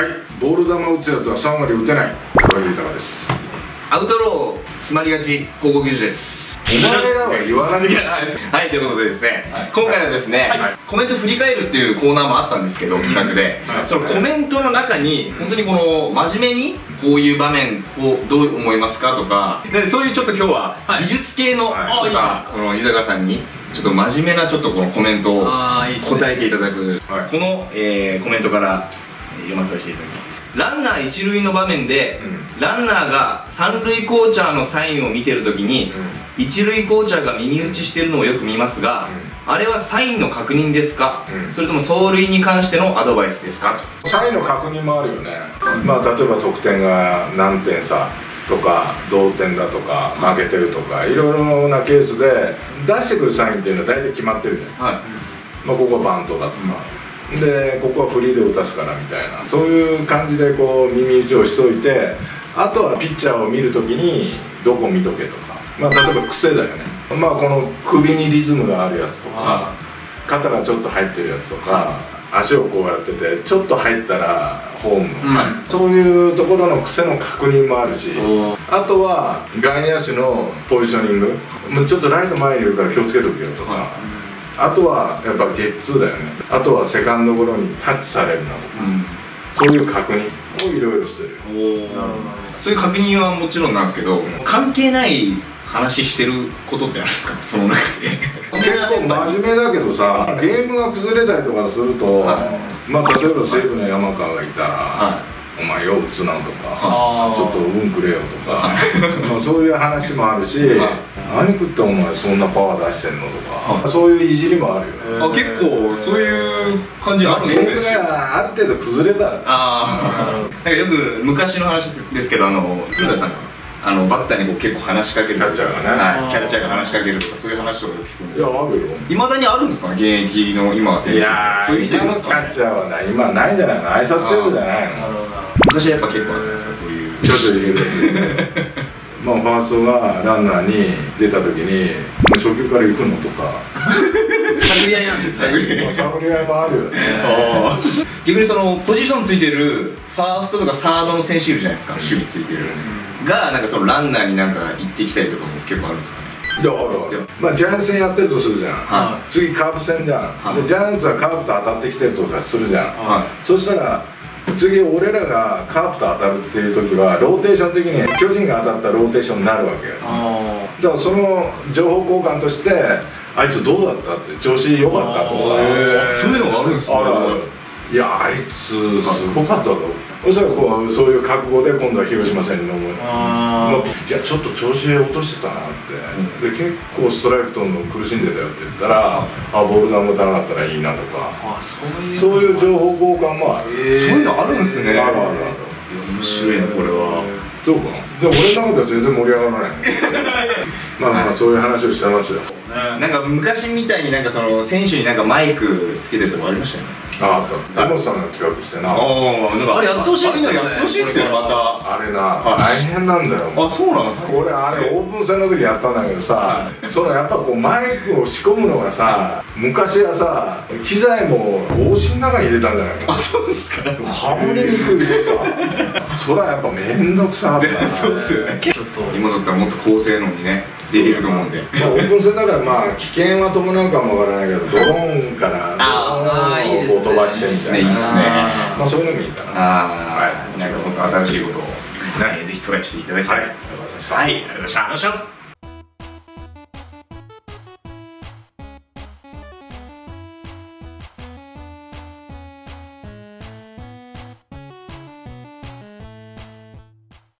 はい。ボール球打つやつは3割打てない。高木豊です。アウトロー詰まりがち高校球児です。お前らは言わないで はいということでですね、今回はですね、コメント振り返るっていうコーナーもあったんですけど企画で、そのコメントの中に本当にこの真面目にこういう場面をどう思いますかとかでそういうちょっと今日は技術系のとはいか、その豊さんにちょっと真面目なちょっとこのコメントを答えていただく、はい。この、えーコメントからえー読まさせていただきます。ランナー一塁の場面で、ランナーが三塁コーチャーのサインを見てるときに、一塁コーチャーが耳打ちしてるのをよく見ますが、あれはサインの確認ですか、うん。それとも走塁に関してのアドバイスですか？とサインの確認もあるよね。まあ例えば得点が何点差とか同点だとか負けてるとかいろいろなケースで出してくるサインっていうのは大体決まってるじゃん。はい。まあ、ここはバントだとか、でここはフリーで打たすからみたいなそういう感じでこう耳打ちをしといてあとはピッチャーを見るときにどこ見とけとか、まあ、例えば癖だよね。まあこの首にリズムがあるやつとか肩がちょっと入ってるやつとか、足をこうやっててちょっと入ったらホーム、はそういうところの癖の確認もあるしおあとは外野手のポジショニング。もうちょっとライト前にいるから気をつけとけよとか、はあとはやっぱゲッツーだよね。あとはセカンドゴロにタッチされるなとか。そういう確認をいろいろしてるそういう確認はもちろんなんですけど関係ない話してることってあるんですか？その中で。結構真面目だけどさゲームが崩れたりとかすると、はまあ例えば西武の山川がいたら、はお前よう打つなとか、あー。ちょっと運くれよとか、まあそういう話もあるし、何食ってお前そんなパワー出してんのとか、はい。そういういじりもあるよね、あ結構そういう感じあるんゲですねー。ムがある程度崩れたらああなんかよく昔の話ですけどあの古田さんがあのバッターにこう結構話しかけるキャッチャーがね。はい、キャッチャーが話しかけるとかそういう話とかよく聞くんですよ。いやあるよ。いまだにあるんですかね？現役の今は選い手やそういう人い今のキますか、ね？ャッ、チャーはな今ないんじゃないの？挨拶程度じゃないの？昔はやっぱ結構あったんですかそういう。ちょっと言えるまあファーストがランナーに出た時に「初球から行くの?」とか。探り合いなんですね探り合いまあ探り合いもあるよね逆にそのポジションついてるファーストとかサードの選手いるじゃないですか守備ついてるがなんかそのランナーになんか行ってきたりとかも結構あるんですかね。いやあるある。まあジャイアンツ戦やってるとするじゃん、は次カープ戦じゃん、はい。でジャイアンツはカープと当たってきてるとかするじゃん、はそしたら次俺らがカープと当たるっていう時はローテーション的に巨人が当たったらローテーションになるわけよ。あだからその情報交換としてあいつどうだったって調子良かったとかそういうのがあるんですね。いやあいつすごかったぞそしたらこうそういう覚悟で今度は広島戦に臨む。あまあいやちょっと調子落としてたなって、で結構ストライク取るの苦しんでたよって言ったら、あボール球打たなかったらいいなとか。あそういうそういう情報交換もある、へー。そういうのあるんですね。あるあるある。面白いなこれは。そうか。でも俺の中では全然盛り上がらない。まあまあそういう話をしてますよ。なんか昔みたいになんかその選手になんかマイクつけてるとこありましたよねああった。山本さんが企画してな。ああなんかあれやってほしいっすよやってほしいっすよまた。あれな大変なんだよ。あそうなんですか？俺あれオープン戦の時やったんだけどさそのやっぱこうマイクを仕込むのがさ昔はさ機材も帽子の中に入れたんじゃない？のあそうですか。かぶりにくいしさ。それはやっぱ面倒くさかったな。そうっすよね。ちょっと今だったらもっと高性能にねできると思うんで。まあ、オープン戦だからまあ危険は伴うかもわからないけどドローンからあードローンをこう飛ばしてみたいないいっすねいいっすね。まあそういうのもいいかな。ああ、なんかもっと新しいことを、ね、ぜひトライしていただきたい、はい、ありがとうございました。ありがとうございました